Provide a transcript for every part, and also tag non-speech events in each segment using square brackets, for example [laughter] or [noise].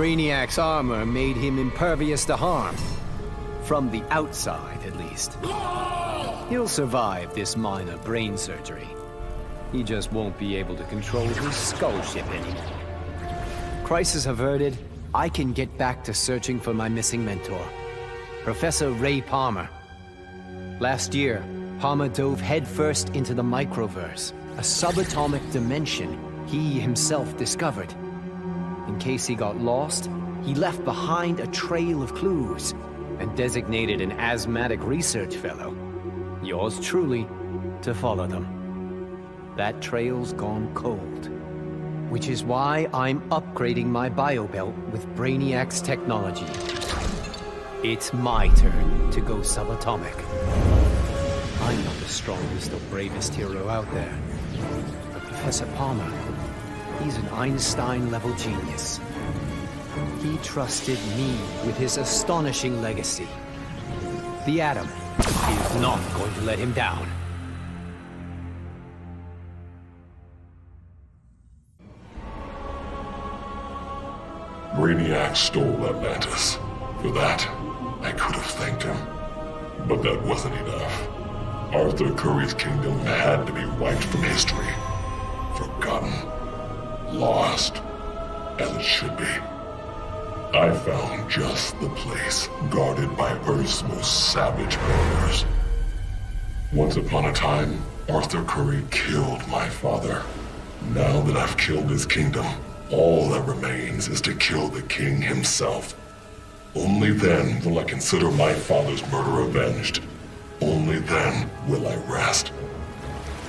Brainiac's armor made him impervious to harm. From the outside, at least. He'll survive this minor brain surgery. He just won't be able to control his skull ship anymore. Crisis averted, I can get back to searching for my missing mentor. Professor Ray Palmer. Last year, Palmer dove headfirst into the microverse, a subatomic dimension he himself discovered. In case he got lost, he left behind a trail of clues and designated an asthmatic research fellow, yours truly, to follow them. That trail's gone cold. Which is why I'm upgrading my biobelt with Brainiac's technology. It's my turn to go subatomic. I'm not the strongest or bravest hero out there. But Professor Palmer, he's an Einstein-level genius. He trusted me with his astonishing legacy. The Atom is not going to let him down. Brainiac stole Atlantis. For that, I could have thanked him. But that wasn't enough. Arthur Curry's kingdom had to be wiped from history. Forgotten. Lost. As it should be. I found just the place, guarded by Earth's most savage murderers. Once upon a time, Arthur Curry killed my father. Now that I've killed his kingdom, all that remains is to kill the king himself. Only then will I consider my father's murder avenged. Only then will I rest.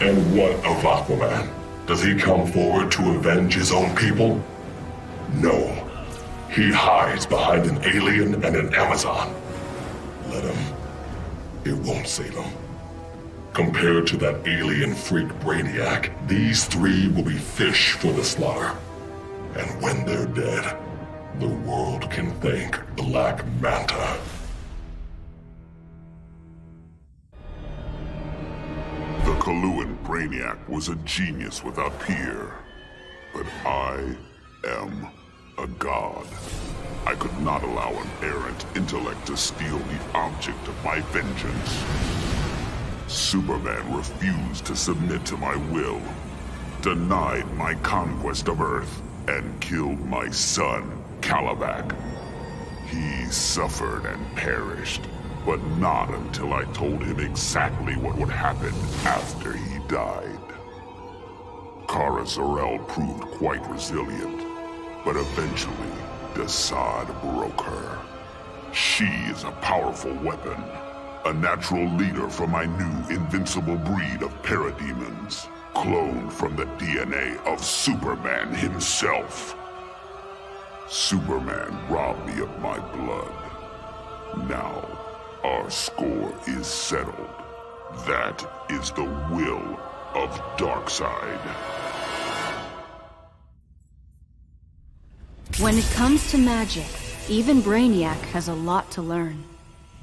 And what of Aquaman? Does he come forward to avenge his own people? No. He hides behind an alien and an Amazon. Let him. It won't save him. Compared to that alien freak Brainiac, these three will be fish for the slaughter. And when they're dead, the world can thank Black Manta. The Coluan Brainiac was a genius without peer. But I am a god. I could not allow an errant intellect to steal the object of my vengeance. Superman refused to submit to my will, denied my conquest of Earth, and killed my son, Kalibak. He suffered and perished, but not until I told him exactly what would happen after he died. Kara Zor-El proved quite resilient, but eventually, Desaad broke her. She is a powerful weapon, a natural leader for my new invincible breed of parademons cloned from the DNA of Superman himself. Superman robbed me of my blood. Now, our score is settled. That is the will of Darkseid. When it comes to magic, even Brainiac has a lot to learn.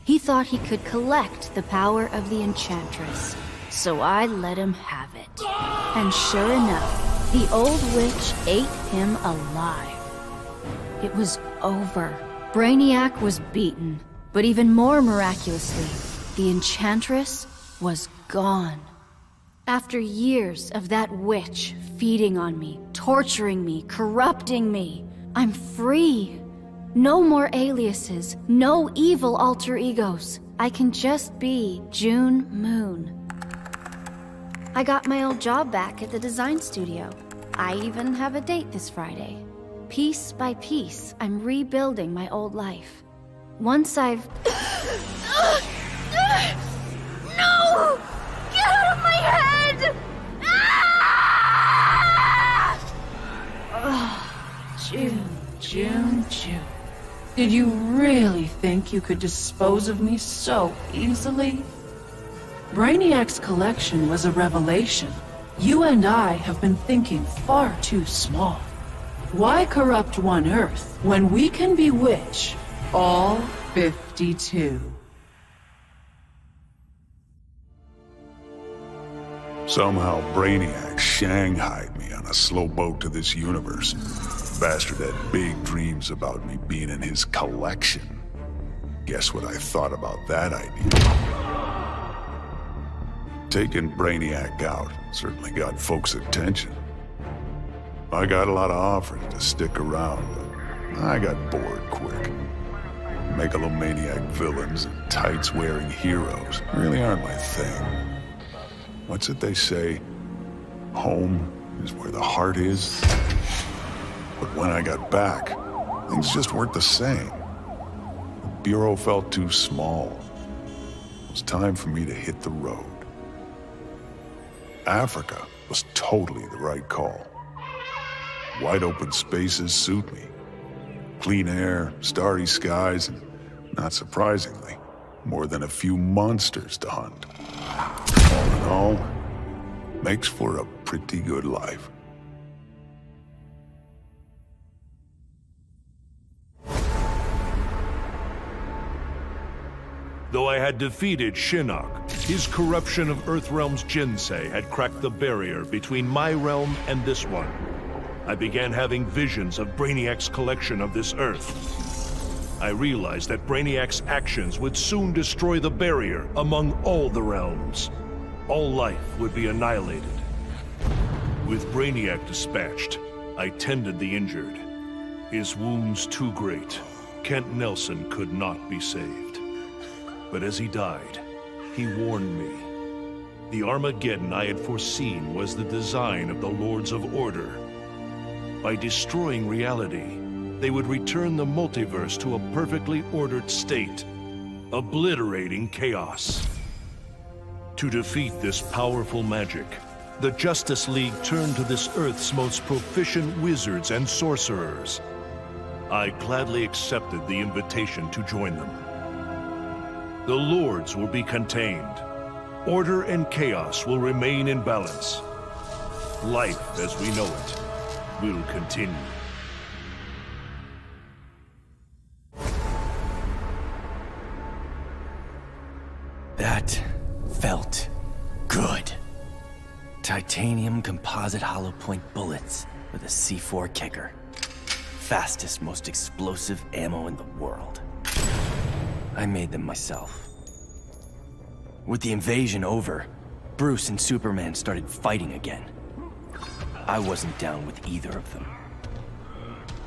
He thought he could collect the power of the Enchantress, so I let him have it. And sure enough, the old witch ate him alive. It was over. Brainiac was beaten, but even more miraculously, the Enchantress was gone. After years of that witch feeding on me, torturing me, corrupting me, I'm free. No more aliases, no evil alter egos. I can just be June Moon. I got my old job back at the design studio. I even have a date this Friday. Piece by piece, I'm rebuilding my old life. Once I've... [gasps] no! Get out of my head! Ah! June, June, June. Did you really think you could dispose of me so easily? Brainiac's collection was a revelation. You and I have been thinking far too small. Why corrupt one Earth when we can bewitch all 52? Somehow Brainiac shanghaied me on a slow boat to this universe. Bastard had big dreams about me being in his collection. Guess what I thought about that idea? Taking Brainiac out certainly got folks' attention. I got a lot of offers to stick around, but I got bored quick. Megalomaniac villains and tights-wearing heroes really aren't my thing. What's it they say? Home is where the heart is? But when I got back, things just weren't the same. The Bureau felt too small. It was time for me to hit the road. Africa was totally the right call. Wide open spaces suit me. Clean air, starry skies, and, not surprisingly, more than a few monsters to hunt. All in all, makes for a pretty good life. Though I had defeated Shinnok, his corruption of Earthrealm's Jinsei had cracked the barrier between my realm and this one. I began having visions of Brainiac's collection of this Earth. I realized that Brainiac's actions would soon destroy the barrier among all the realms. All life would be annihilated. With Brainiac dispatched, I tended the injured. His wounds too great, Kent Nelson could not be saved. But as he died, he warned me. The Armageddon I had foreseen was the design of the Lords of Order. By destroying reality, they would return the multiverse to a perfectly ordered state, obliterating chaos. To defeat this powerful magic, the Justice League turned to this Earth's most proficient wizards and sorcerers. I gladly accepted the invitation to join them. The Lords will be contained. Order and chaos will remain in balance. Life as we know it will continue. Good. Titanium composite hollow point bullets with a C4 kicker. Fastest, most explosive ammo in the world. I made them myself. With the invasion over, Bruce and Superman started fighting again. I wasn't down with either of them.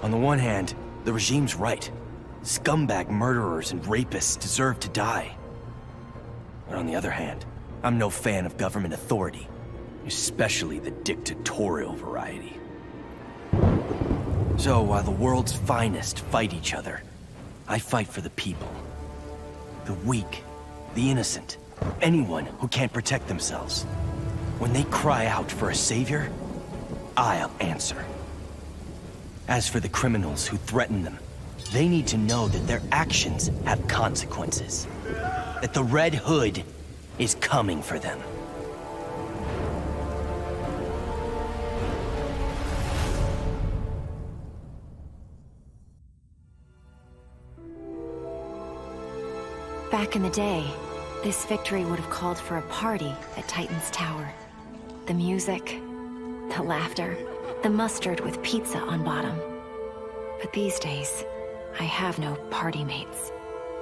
On the one hand, the regime's right. Scumbag murderers and rapists deserve to die. But on the other hand, I'm no fan of government authority, especially the dictatorial variety. So while the world's finest fight each other, I fight for the people. The weak, the innocent, anyone who can't protect themselves. When they cry out for a savior, I'll answer. As for the criminals who threaten them, they need to know that their actions have consequences. That the Red Hood is coming for them. Back in the day, this victory would have called for a party at Titan's Tower. The music, the laughter, the mustard with pizza on bottom. But these days, I have no party mates.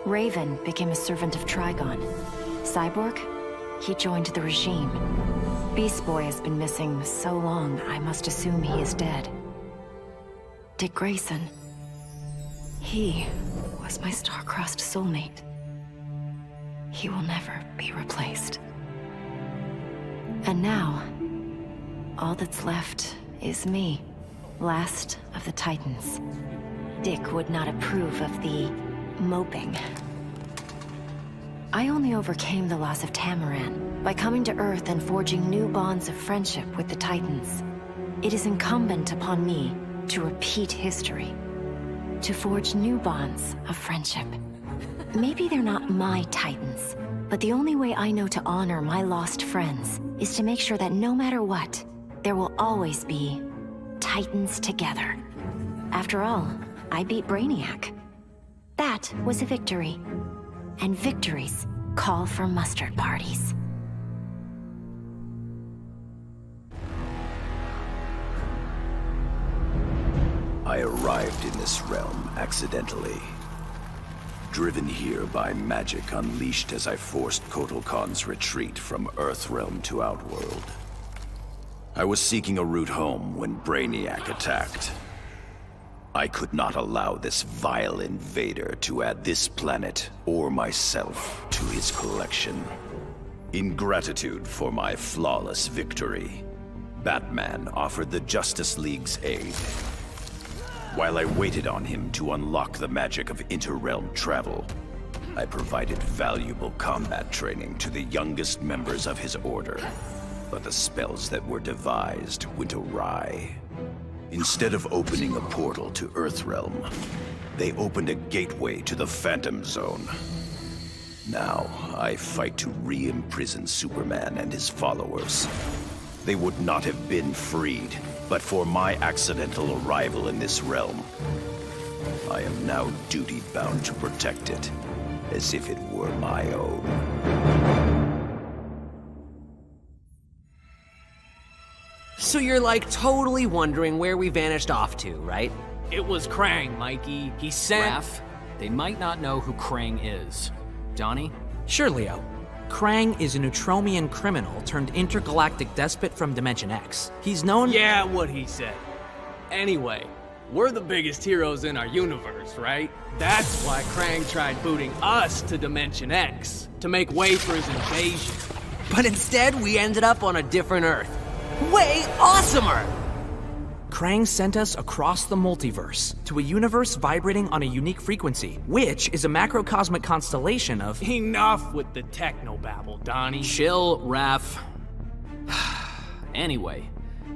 Raven became a servant of Trigon. Cyborg? He joined the regime. Beast Boy has been missing so long, I must assume he is dead. Dick Grayson. He was my star-crossed soulmate. He will never be replaced. And now, all that's left is me, last of the Titans. Dick would not approve of the moping. I only overcame the loss of Tamaran by coming to Earth and forging new bonds of friendship with the Titans. It is incumbent upon me to repeat history, to forge new bonds of friendship. Maybe they're not my Titans, but the only way I know to honor my lost friends is to make sure that no matter what, there will always be Titans together. After all, I beat Brainiac. That was a victory. And victories call for mustard parties. I arrived in this realm accidentally. Driven here by magic unleashed as I forced Kotal Khan's retreat from Earthrealm to Outworld. I was seeking a route home when Brainiac attacked. I could not allow this vile invader to add this planet or myself to his collection. In gratitude for my flawless victory, Batman offered the Justice League's aid. While I waited on him to unlock the magic of interrealm travel, I provided valuable combat training to the youngest members of his order. But the spells that were devised went awry. Instead of opening a portal to Earthrealm, they opened a gateway to the Phantom Zone. Now, I fight to re-imprison Superman and his followers. They would not have been freed, but for my accidental arrival in this realm. I am now duty-bound to protect it, as if it were my own. So you're like totally wondering where we vanished off to, right? It was Krang, Mikey. He sent. Raph, they might not know who Krang is. Donnie? Sure, Leo. Krang is a Neutromian criminal turned intergalactic despot from Dimension X. He's known. Yeah, what he said. Anyway, we're the biggest heroes in our universe, right? That's why Krang tried booting us to Dimension X, to make way for his invasion. But instead, we ended up on a different Earth way awesomer! Krang sent us across the multiverse to a universe vibrating on a unique frequency, which is a macrocosmic constellation of. Enough with the techno technobabble, Donnie. Chill, Raph. [sighs] anyway,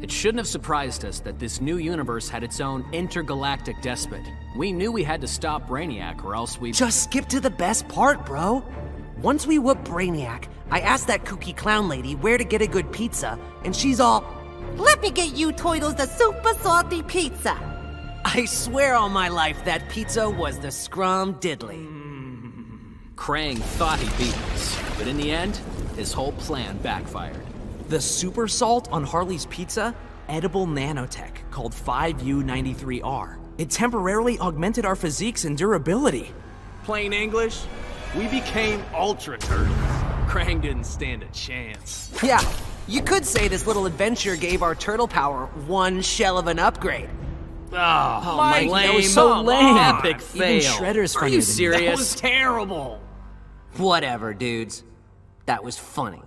it shouldn't have surprised us that this new universe had its own intergalactic despot. We knew we had to stop Brainiac, or else we. Just skip to the best part, bro. Once we whoop Brainiac, I asked that kooky clown lady where to get a good pizza, and she's all, Let me get you Toidles the super salty pizza. I swear on my life that pizza was the scrum diddly. Krang thought he beat us, but in the end, his whole plan backfired. The super salt on Harley's pizza? Edible nanotech called 5U93R. It temporarily augmented our physiques and durability. Plain English, we became Ultra Turtles. Krang didn't stand a chance. Yeah, you could say this little adventure gave our turtle power one shell of an upgrade. Ah, oh, oh Mike, lame. that was so lame. Epic fail. Even Shredder's Are you serious? That was terrible. Whatever, dudes. That was funny.